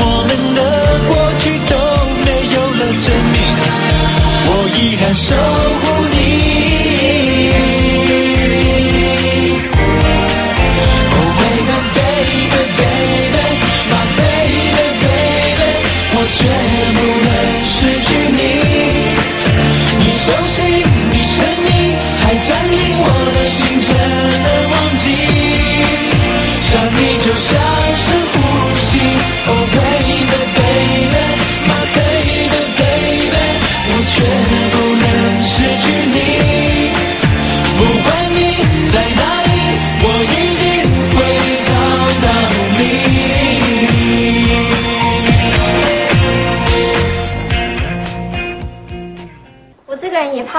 我们的过去都没有了证明，我依然守护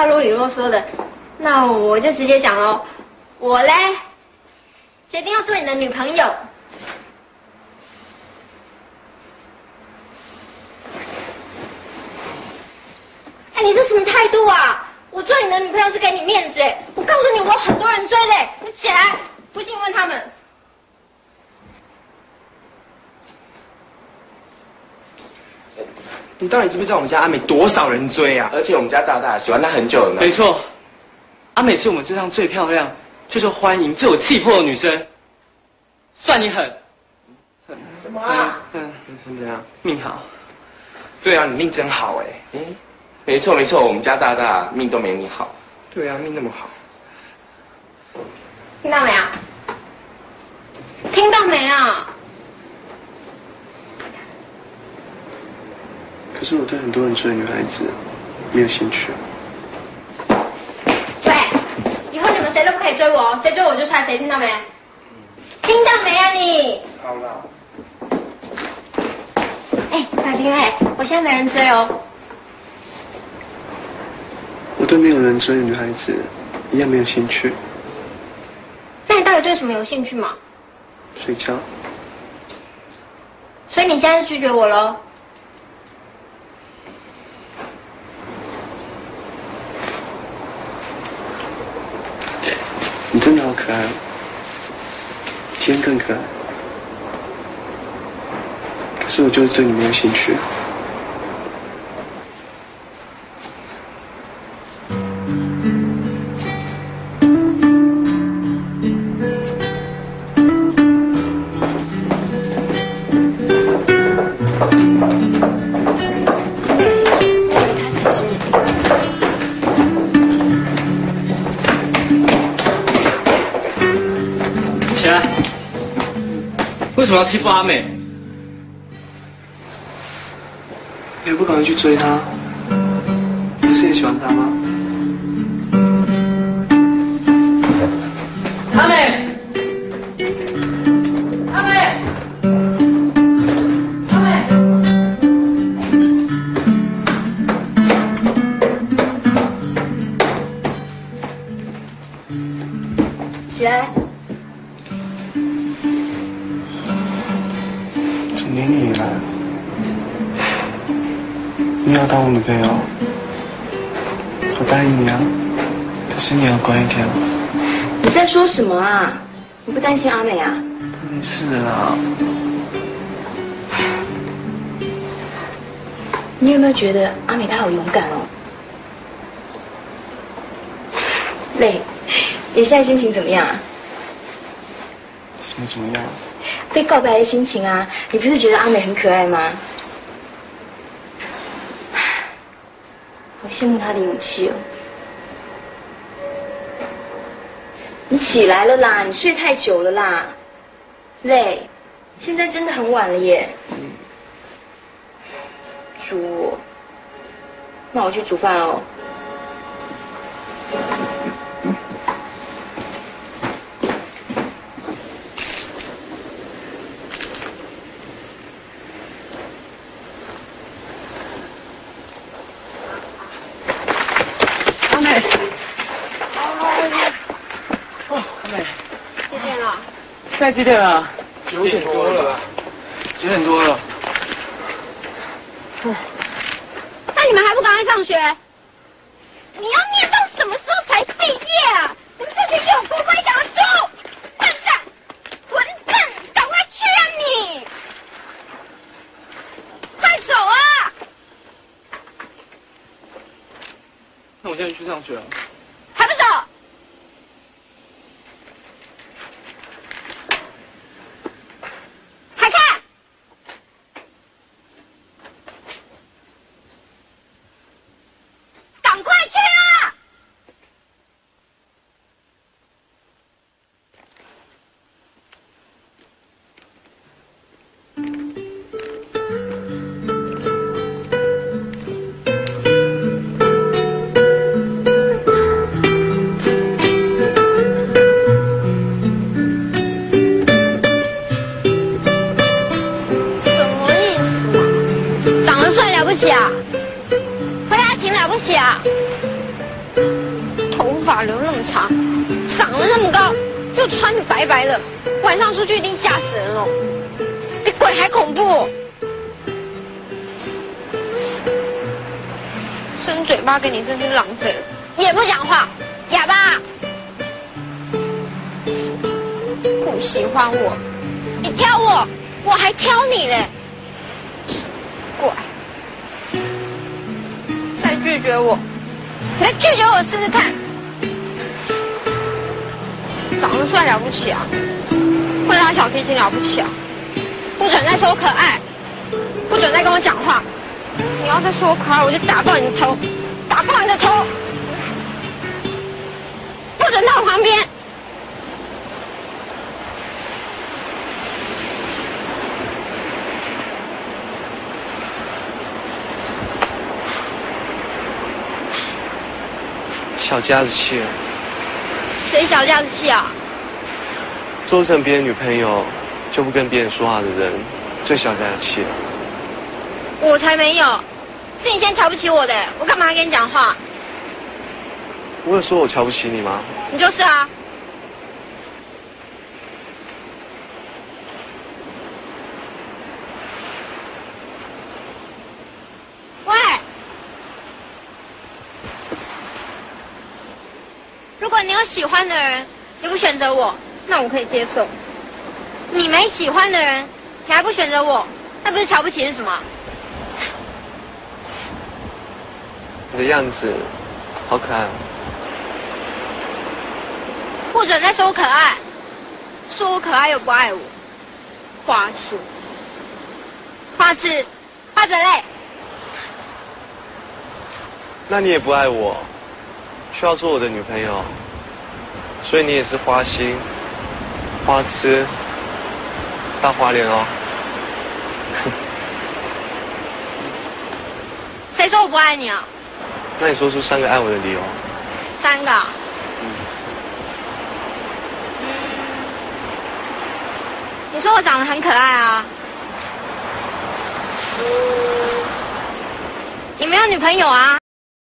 啰里啰嗦的，那我就直接讲喽。我嘞，决定要做你的女朋友。哎，你这什么态度啊？我做你的女朋友是给你面子哎！我告诉你，我有很多人追嘞，你起来，不信问他们。你到底知不知道我们家阿美多少人追啊？而且我们家大大喜欢她很久了呢。没错，阿美是我们镇上最漂亮、最受欢迎、最有气魄的女生。算你狠，什么啊？嗯，怎样？命好。对啊，你命真好哎。嗯，没错没错，我们家大大命都没你好。对啊，命那么好。听到没啊？听到没啊？可是我对很多人追的女孩子没有兴趣。喂，以后你们谁都不可以追我，谁追我就踹谁，听到没？听到没啊你？好了。哎，快听哎，我现在没人追哦。我对没有人追的女孩子一样没有兴趣。那你到底对什么有兴趣嘛？睡觉。所以你现在是拒绝我喽？你真的好可爱哦，今天更可爱。可是我就是对你没有兴趣。什么要欺负阿美？你不可能去追她？不是也喜欢她吗？阿美，当我女朋友，我答应你啊。可是你要乖一点哦。你在说什么啊？你不担心阿美啊？没事啦。你有没有觉得阿美她好勇敢哦？累，你现在心情怎么样啊？什么怎么样？被告白的心情啊？你不是觉得阿美很可爱吗？羡慕他的勇气哦。你起来了啦，你睡太久了啦，累，现在真的很晚了耶。煮，那我去煮饭哦。阿美，几点了？现在几点了？九点多了吧？九点多了。那你们还不赶快上学？你要念到什么时候才毕业啊？你们这群有不会想的猪！笨蛋，混蛋，赶快去啊你！快走啊！那我现在去上学了。起啊？会拉琴了不起啊？头发留那么长，长得那么高，又穿的白白的，晚上出去一定吓死人了，比鬼还恐怖。伸嘴巴给你真是浪费了，也不讲话，哑巴。不喜欢我，你挑我，我还挑你嘞，拒绝我，你再拒绝我试试看。长得帅了不起啊，会拉小提琴了不起啊，不准再说我可爱，不准再跟我讲话。你要再说我可爱，我就打爆你的头，打爆你的头，不准到我旁边。小家子气了，谁小家子气啊？做成别人女朋友就不跟别人说话的人，最小家子气了。我才没有，是你先瞧不起我的，我干嘛跟你讲话？我有说我瞧不起你吗？你就是啊。喂，如果你有喜欢的人，你不选择我，那我可以接受。你没喜欢的人，你还不选择我，那不是瞧不起是什么？你的样子好可爱哦。不准再说我可爱，说我可爱又不爱我，花痴，花痴，花泽类。那你也不爱我，需要做我的女朋友，所以你也是花心、花痴、大花脸哦。谁说我不爱你啊？那你说出三个爱我的理由。三个啊。你说我长得很可爱啊？你没有女朋友啊？